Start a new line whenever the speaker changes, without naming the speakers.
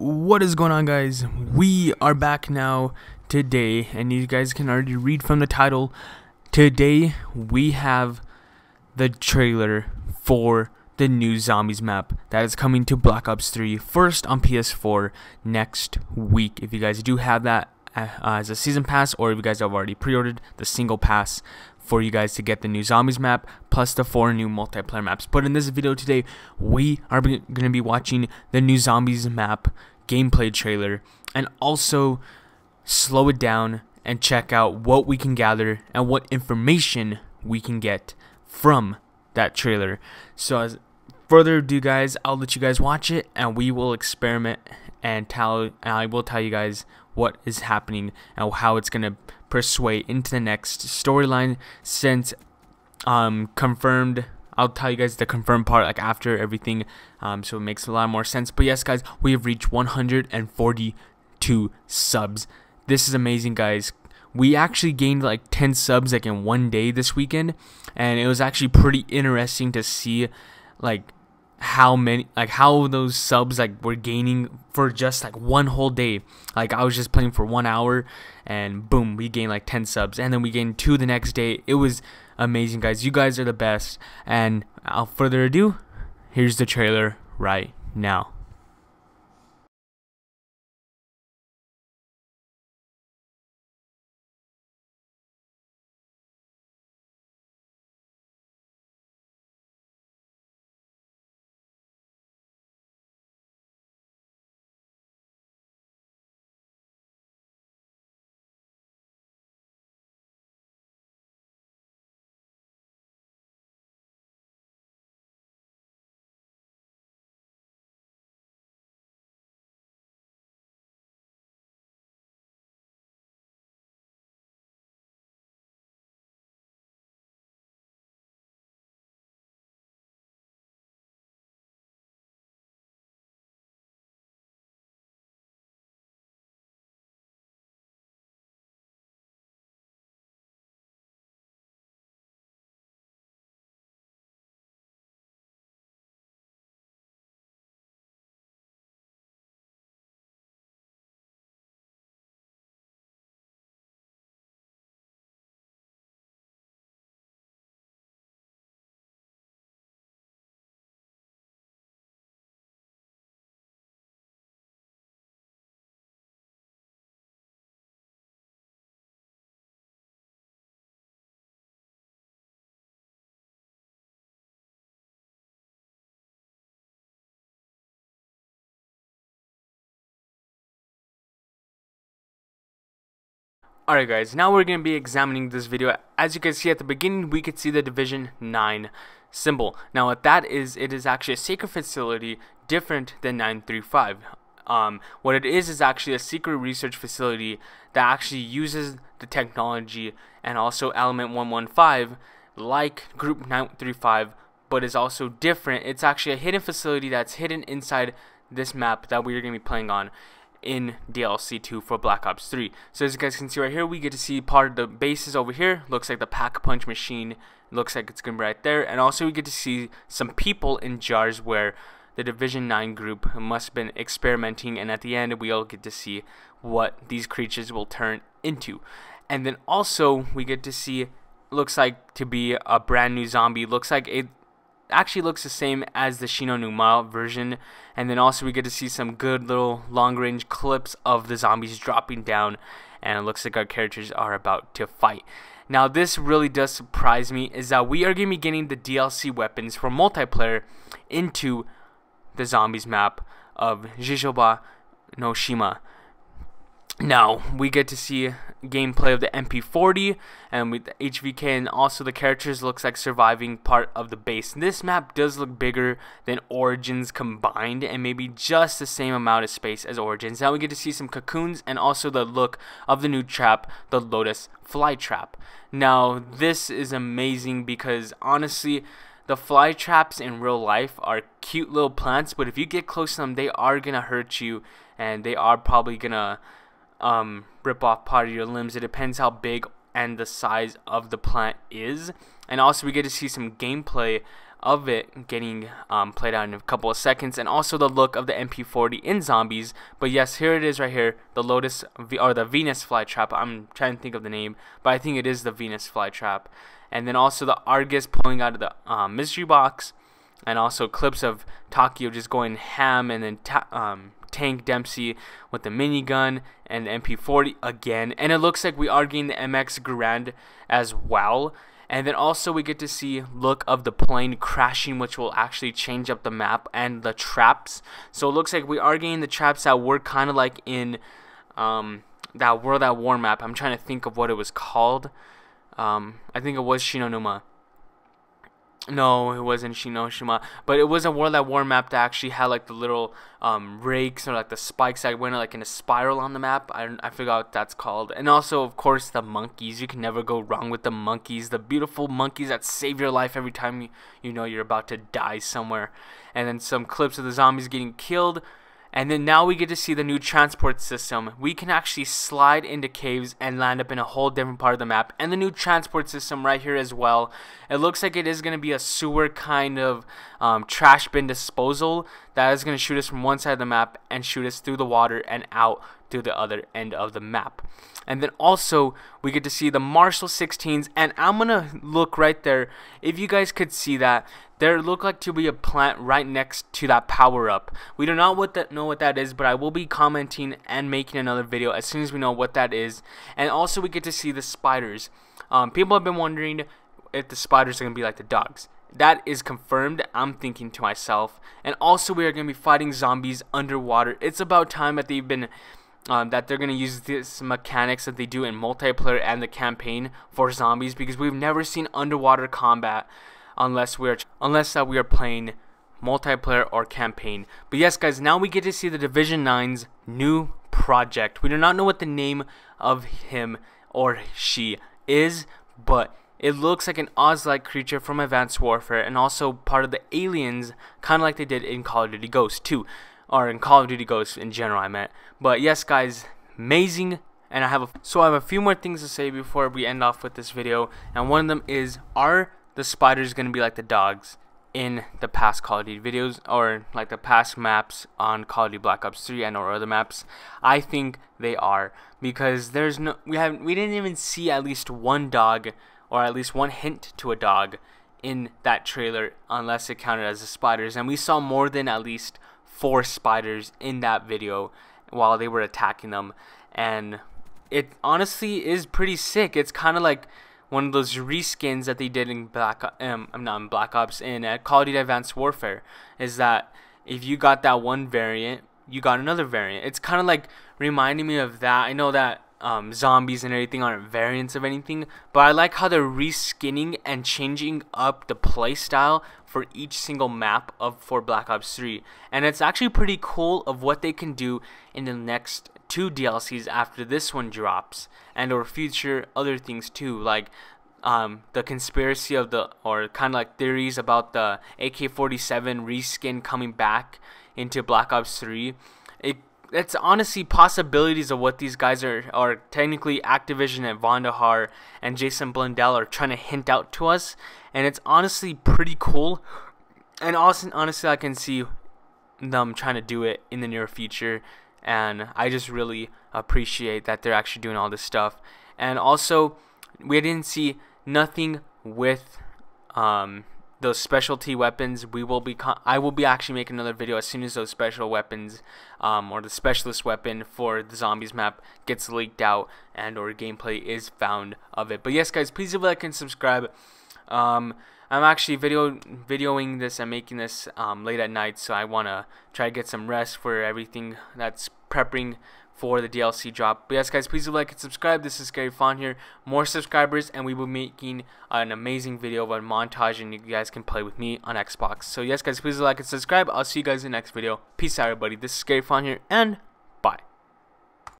What is going on, guys? We are back now today, and you guys can already read from the title. Today, we have the trailer for the new Zombies map that is coming to Black Ops 3 first on PS4 next week. If you guys do have that uh, as a season pass, or if you guys have already pre ordered the single pass for you guys to get the new zombies map plus the four new multiplayer maps. But in this video today, we are going to be watching the new zombies map gameplay trailer and also slow it down and check out what we can gather and what information we can get from that trailer. So as further ado guys, I'll let you guys watch it and we will experiment and tell and I will tell you guys what is happening and how it's going to persuade into the next storyline since um confirmed I'll tell you guys the confirmed part like after everything um so it makes a lot more sense. But yes guys we have reached 142 subs. This is amazing guys. We actually gained like 10 subs like in one day this weekend and it was actually pretty interesting to see like how many like how those subs like were gaining for just like one whole day. Like i was just playing for one hour and boom we gained like 10 subs. And then we gained two the next day. It was amazing guys. You guys are the best. And without further ado here's the trailer right now Alright guys, now we're going to be examining this video. As you can see at the beginning, we could see the Division 9 symbol. Now what that is, it is actually a secret facility different than 935. Um, what it is is actually a secret research facility that actually uses the technology and also element 115 like group 935 but is also different. It's actually a hidden facility that's hidden inside this map that we're going to be playing on in DLC 2 for Black Ops 3. So as you guys can see right here, we get to see part of the bases over here. Looks like the pack punch machine. Looks like it's going to be right there. And also we get to see some people in jars where the Division 9 group must have been experimenting. And at the end, we all get to see what these creatures will turn into. And then also we get to see looks like to be a brand new zombie. Looks like it actually looks the same as the Shi No Numa version. And then also we get to see some good little long range clips of the zombies dropping down. And it looks like our characters are about to fight. Now this really does surprise me is that we are going to be getting the DLC weapons for multiplayer into the zombies map of Zetsubou no Shima. Now, we get to see gameplay of the MP40 and with HVK and also the characters looks like surviving part of the base. This map does look bigger than Origins combined and maybe just the same amount of space as Origins. Now we get to see some cocoons and also the look of the new trap, the Lotus Fly Trap. Now, this is amazing because honestly, the fly traps in real life are cute little plants, but if you get close to them, they are gonna hurt you and they are probably gonna um, rip off part of your limbs. It depends how big and the size of the plant is. And also we get to see some gameplay of it getting um, played out in a couple of seconds, and also the look of the MP40 in zombies. But yes, here it is right here, the Lotus v or the Venus flytrap. I'm trying to think of the name, but I think it is the Venus flytrap. And then also the Argus pulling out of the um, mystery box, and also clips of Takeo just going ham, and then um, Tank Dempsey with the minigun and the MP40 again. And it looks like we are getting the MX Garand as well. And then also we get to see look of the plane crashing, which will actually change up the map and the traps. So it looks like we are getting the traps that were kind of like in um, that World at War map. I'm trying to think of what it was called. Um, I think it was Shi No Numa. No, it wasn't Shinoshima, but it was a World at War map that actually had like the little um, rakes or like the spikes that went like in a spiral on the map. I, I forgot what that's called. And also, of course, the monkeys. You can never go wrong with the monkeys. The beautiful monkeys that save your life every time you, you know you're about to die somewhere. And then some clips of the zombies getting killed and then now we get to see the new transport system. We can actually slide into caves and land up in a whole different part of the map. And the new transport system right here as well. It looks like it is going to be a sewer kind of um, trash bin disposal that is going to shoot us from one side of the map and shoot us through the water and out to the other end of the map. And then also we get to see the Marshal 16s and I'm going to look right there. If you guys could see that, there look like to be a plant right next to that power up. We do not what that know what that is, but I will be commenting and making another video as soon as we know what that is. And also we get to see the spiders. Um, people have been wondering if the spiders are going to be like the dogs. That is confirmed, I'm thinking to myself. And also we are going to be fighting zombies underwater. It's about time that they've been um, that they're going to use this mechanics that they do in multiplayer and the campaign for zombies because we've never seen underwater combat unless we are unless that we are playing multiplayer or campaign. But yes, guys, now we get to see the Division 9's new project. We do not know what the name of him or she is, but it looks like an Oz-like creature from Advanced Warfare and also part of the aliens, kind of like they did in Call of Duty Ghosts 2, or in Call of Duty Ghosts in general, I meant. But yes, guys, amazing. And I have a, so I have a few more things to say before we end off with this video, and one of them is, are the spiders going to be like the dogs in the past Call of Duty videos or like the past maps on Call of Duty Black Ops 3 and or other maps. I think they are because there's no we haven't we didn't even see at least one dog or at least one hint to a dog in that trailer unless it counted as the spiders and we saw more than at least four spiders in that video while they were attacking them and it honestly is pretty sick. It's kind of like one of those reskins that they did in Black um I'm not in Black Ops in uh, Call of Duty Advanced Warfare is that if you got that one variant, you got another variant. It's kind of like reminding me of that. I know that um, zombies and everything aren't variants of anything, but I like how they're reskinning and changing up the playstyle for each single map of for Black Ops 3. And it's actually pretty cool of what they can do in the next two DLCs after this one drops, and or future other things too, like um, the conspiracy of the or kind of like theories about the AK-47 reskin coming back into Black Ops 3. It it's honestly possibilities of what these guys are are technically Activision and Vonderhaar and Jason Blundell are trying to hint out to us, and it's honestly pretty cool. And also, honestly, I can see them trying to do it in the near future and I just really appreciate that they're actually doing all this stuff. And also, we didn't see nothing with um, those specialty weapons. We will be I will be actually making another video as soon as those special weapons um, or the specialist weapon for the zombies map gets leaked out and or gameplay is found of it. But yes, guys, please leave a like and subscribe. Um, I'm actually video videoing this and making this um, late at night, so I want to try to get some rest for everything that's prepping for the DLC drop. But yes, guys, please do like and subscribe. This is Scary Fawn here. More subscribers, and we will be making an amazing video of a montage, and you guys can play with me on Xbox. So yes, guys, please do like and subscribe. I'll see you guys in the next video. Peace out, everybody. This is Scary Fawn here, and